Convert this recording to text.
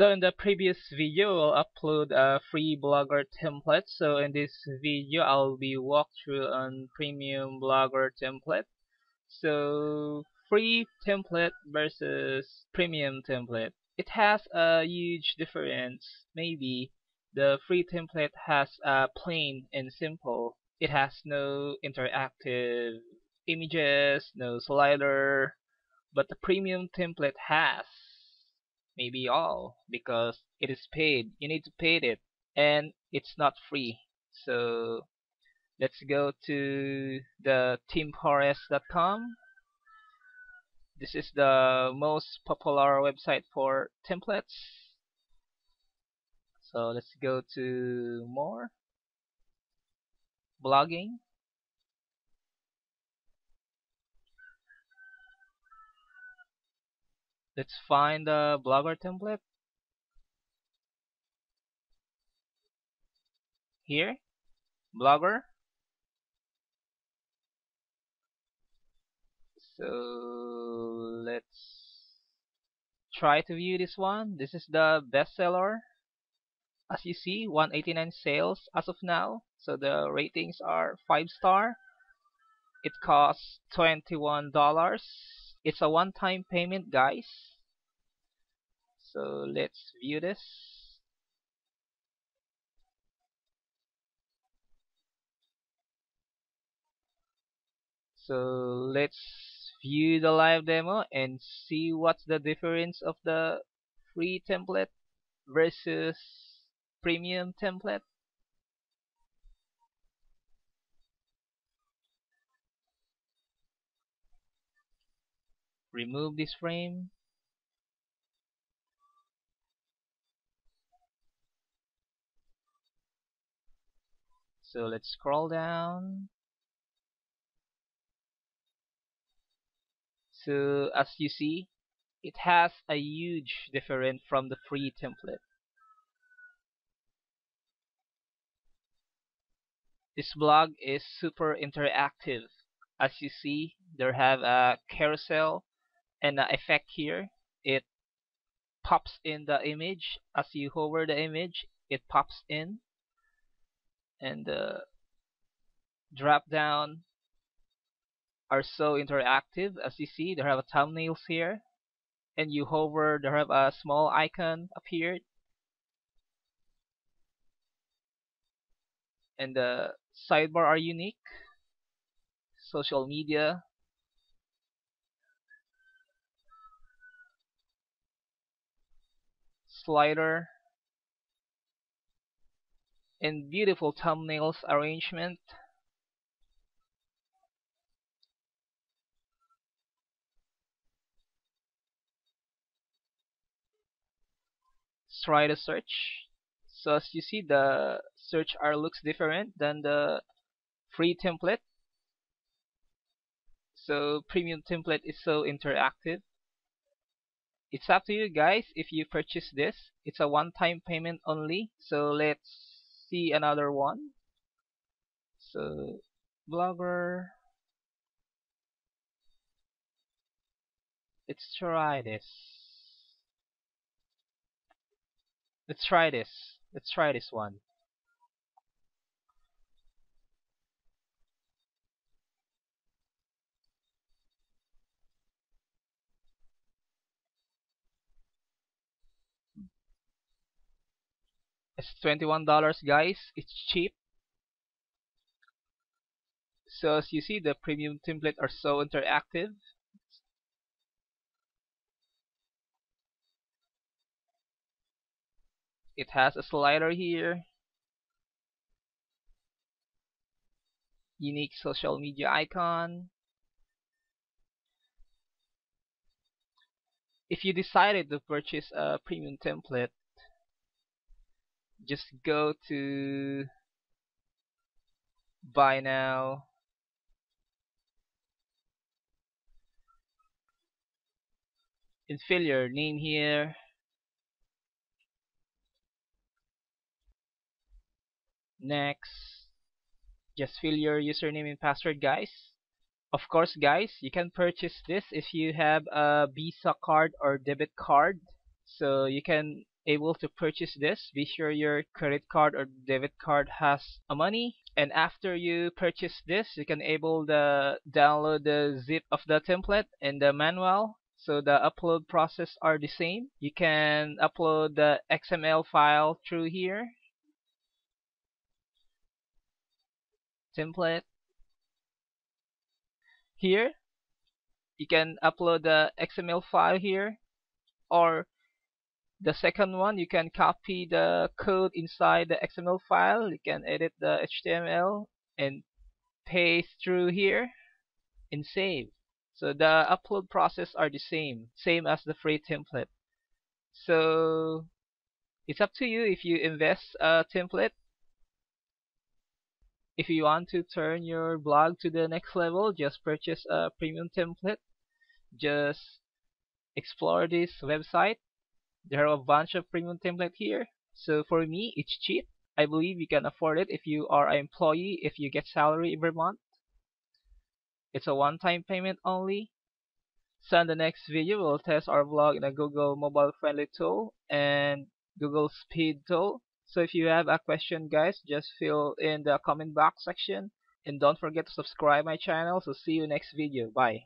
So in the previous video, I'll upload a free Blogger template. So in this video, I'll be walk through on premium Blogger template. So free template versus premium template. It has a huge difference. Maybe the free template has a plain and simple. It has no interactive images, no slider, but the premium template has maybe all because it is paid. You need to pay it and it's not free. So let's go to the themeforest.com this is the most popular website for templates. So let's go to more. Blogging let's find the blogger template. Here. Blogger. So let's try to view this one. This is the bestseller. As you see 189 sales as of now. So the ratings are 5 star. It costs $21 it's a one-time payment guys. So let's view this. So let's view the live demo and see what's the difference of the free template versus premium template remove this frame. So let's scroll down. So as you see it has a huge difference from the free template. This blog is super interactive. As you see there have a carousel an effect here it pops in the image. As you hover the image it pops in and the drop down are so interactive. As you see they have thumbnails here. And you hover they have a small icon appeared and the sidebar are unique. Social media slider and beautiful thumbnails arrangement. Let's try the search. So as you see the search R looks different than the free template. So premium template is so interactive it's up to you guys if you purchase this. It's a one-time payment only so let's see another one. So blogger. Let's try this. Let's try this. Let's try this one It's $21 guys. It's cheap. So as you see the premium template are so interactive. It has a slider here. Unique social media icon. If you decided to purchase a premium template, just go to buy now. And fill your name here. Next. Just fill your username and password guys. Of course guys you can purchase this if you have a visa card or debit card. So you can able to purchase this be sure your credit card or debit card has a money. And after you purchase this you can able to download the zip of the template and the manual. So the upload process are the same. You can upload the XML file through here. Template. Here. You can upload the XML file here. Or the second one you can copy the code inside the XML file. You can edit the HTML and paste through here and save. So the upload process are the same same as the free template. So it's up to you if you invest a template. If you want to turn your blog to the next level just purchase a premium template. Just explore this website there are a bunch of premium template here. So for me it's cheap. I believe you can afford it if you are an employee if you get salary every month. It's a one-time payment only. So in the next video we'll test our blog in a Google mobile friendly tool and Google speed tool. So if you have a question guys just fill in the comment box section. And don't forget to subscribe my channel. So see you next video. Bye